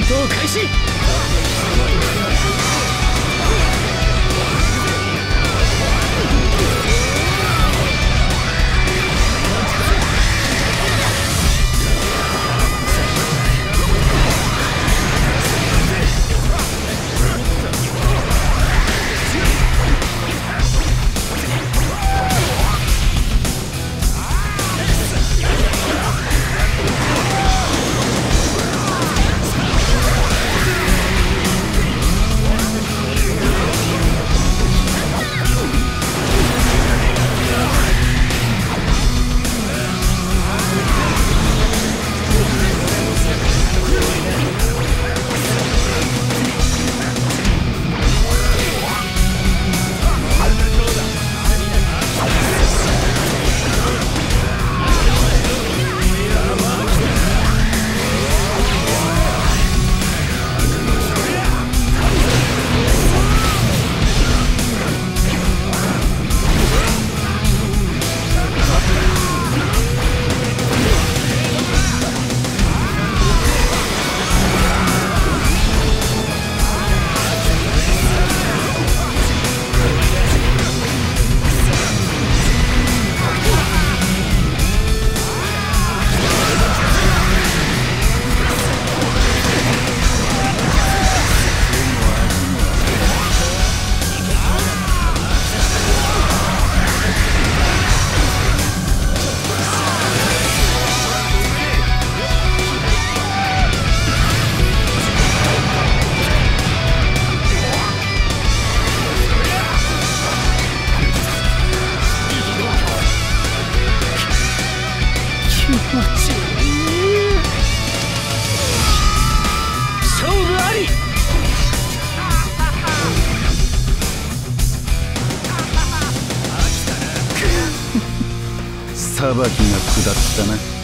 戦闘開始。気持ちいい勝負あり裁きが下ったな